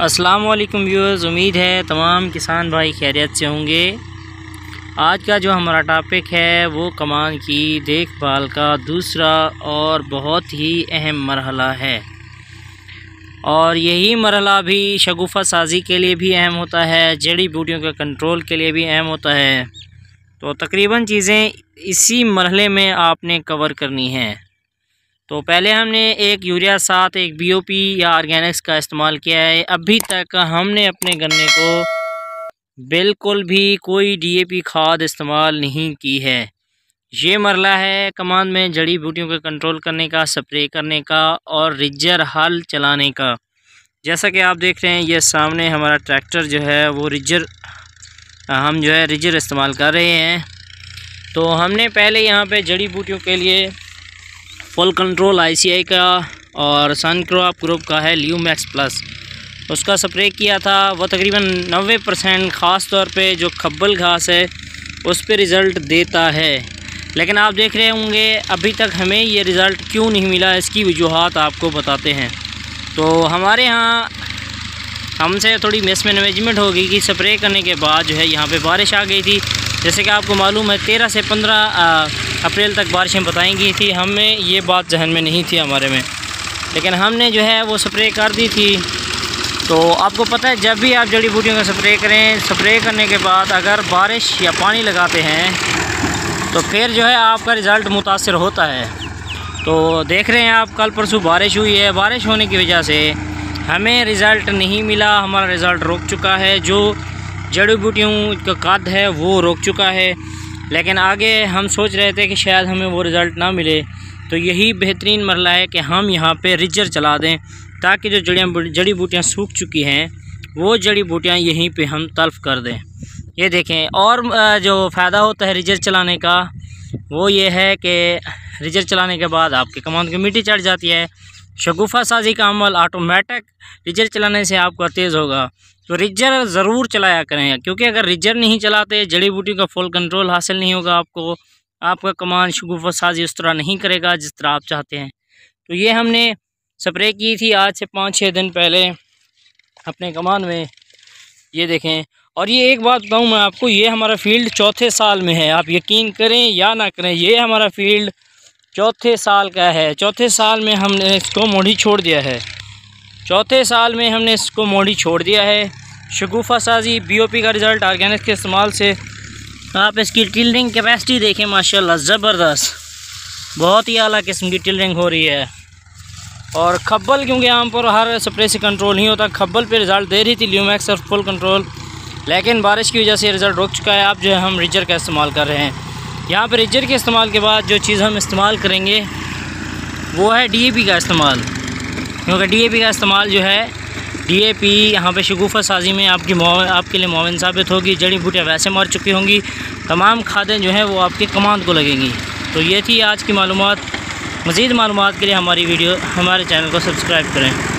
अस्सलाम वालेकुम व्यूअर्स, उम्मीद है तमाम किसान भाई खैरियत से होंगे। आज का जो हमारा टॉपिक है, वो कमान की देखभाल का दूसरा और बहुत ही अहम मरहला है। और यही मरहला भी शगुफ़ा साजी के लिए भी अहम होता है, जड़ी बूटियों के कंट्रोल के लिए भी अहम होता है। तो तकरीबन चीज़ें इसी मरहले में आपने कवर करनी है। तो पहले हमने एक यूरिया साथ एक बीओपी या ऑर्गेनिक्स का इस्तेमाल किया है। अभी तक हमने अपने गन्ने को बिल्कुल भी कोई डीएपी खाद इस्तेमाल नहीं की है। ये मरला है कमान में जड़ी बूटियों को कंट्रोल करने का स्प्रे करने का और रिजर हल चलाने का। जैसा कि आप देख रहे हैं, ये सामने हमारा ट्रैक्टर जो है, वो रिजर हम जो है रिजर इस्तेमाल कर रहे हैं। तो हमने पहले यहाँ पे जड़ी बूटियों के लिए फुल कंट्रोल आईसीआई का और सन क्रॉप ग्रुप का है ल्यू मैक्स प्लस। उसका स्प्रे किया था, वो तकरीबन नबे परसेंट ख़ास तौर पे जो खब्बल घास है, उस पर रिज़ल्ट देता है। लेकिन आप देख रहे होंगे, अभी तक हमें ये रिज़ल्ट क्यों नहीं मिला, इसकी वजूहत आपको बताते हैं। तो हमारे यहाँ हमसे थोड़ी मिस मैनेजमेंट हो गई कि स्प्रे करने के बाद जो है यहाँ पे बारिश आ गई थी। जैसे कि आपको मालूम है, तेरह से पंद्रह अप्रैल तक बारिशें बताई गई थी। हमें ये बात जहन में नहीं थी हमारे में। लेकिन हमने जो है वो स्प्रे कर दी थी। तो आपको पता है, जब भी आप जड़ी बूटियों का स्प्रे करें, स्प्रे करने के बाद अगर बारिश या पानी लगाते हैं तो फिर जो है आपका रिज़ल्ट मुतासर होता है। तो देख रहे हैं आप, कल परसों बारिश हुई है। बारिश होने की वजह से हमें रिज़ल्ट नहीं मिला। हमारा रिज़ल्ट रुक चुका है। जो जड़ी बूटियों का कद है, वो रोक चुका है। लेकिन आगे हम सोच रहे थे कि शायद हमें वो रिज़ल्ट ना मिले। तो यही बेहतरीन मरला है कि हम यहाँ पे रिजर चला दें, ताकि जो जड़ियाँ जड़ी बूटियाँ सूख चुकी हैं, वो जड़ी बूटियाँ यहीं पे हम तल्फ़ कर दें। ये देखें, और जो फ़ायदा होता है रिजर चलाने का, वो ये है कि रिजर चलाने के बाद आपके कमान की मिट्टी चढ़ जाती है। शगुफ़ा साजी का अमल ऑटोमेटिक रिजर चलाने से आपका तेज़ होगा। तो रिजर ज़रूर चलाया करें, क्योंकि अगर रिजर नहीं चलाते, जड़ी बूटी का फुल कंट्रोल हासिल नहीं होगा आपको। आपका कमान शगुफ़ा साजी उस तरह नहीं करेगा जिस तरह आप चाहते हैं। तो ये हमने स्प्रे की थी आज से पाँच छः दिन पहले अपने कमान में। ये देखें, और ये एक बात बताऊँ मैं आपको, ये हमारा फ़ील्ड चौथे साल में है। आप यकीन करें या ना करें, ये हमारा फ़ील्ड चौथे साल का है। चौथे साल में हमने इसको मोड़ी छोड़ दिया है। चौथे साल में हमने इसको मोड़ी छोड़ दिया है। शगुफ़ा साजी बीओपी का रिज़ल्ट ऑर्गेनिक के इस्तेमाल से। आप इसकी टिल्डिंग कैपेसिटी देखें, माशाल्लाह, ज़बरदस्त। बहुत ही अली किस्म की टिल्डिंग हो रही है। और खब्बल, क्योंकि आम पर हर स्प्रे से कंट्रोल नहीं होता, खब्बल पे रिज़ल्ट दे रही थी ल्यूमैक्स और फुल कंट्रोल लेकिन बारिश की वजह से रिज़ल्ट रुक चुका है। अब जो है, हम रिजर का इस्तेमाल कर रहे हैं। यहाँ पर रिजर के इस्तेमाल के बाद जो चीज़ हम इस्तेमाल करेंगे, वो है डीएपी का इस्तेमाल। क्योंकि डीएपी का इस्तेमाल जो है डीएपी यहाँ पे शगुफ़ा साजी में आपकी आपके लिए मोमिन साबित होगी, जड़ी बूटियाँ वैसे मर चुकी होंगी, तमाम खादें जो हैं वो आपके कमांड को लगेंगी। तो ये थी आज की मालूम मज़ीद मालूम के लिए हमारी वीडियो, हमारे चैनल को सब्सक्राइब करें।